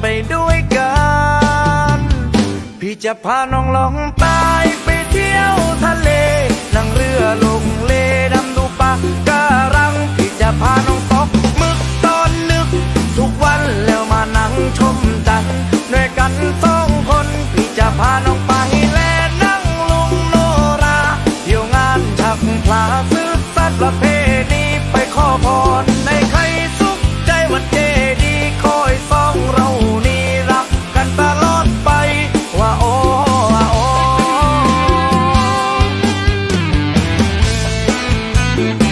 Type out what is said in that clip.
ไปด้วยกัน พี่จะพาน้องลองใตายไปเที่ยวทะเล นั่งเรือลงเลดำดูปลาการัง พี่จะพา ด้วยกันสองคนพี่จะพาน้องไปแลนั่งลุงโนราเที่ยวงานชักพลาซื้อสัตว์ประเพณีไปขอพรในใครสุขใจวันเจดีคอยสองเรานี่รักกันตลอดไปว่าโอ้ว่าโอ้「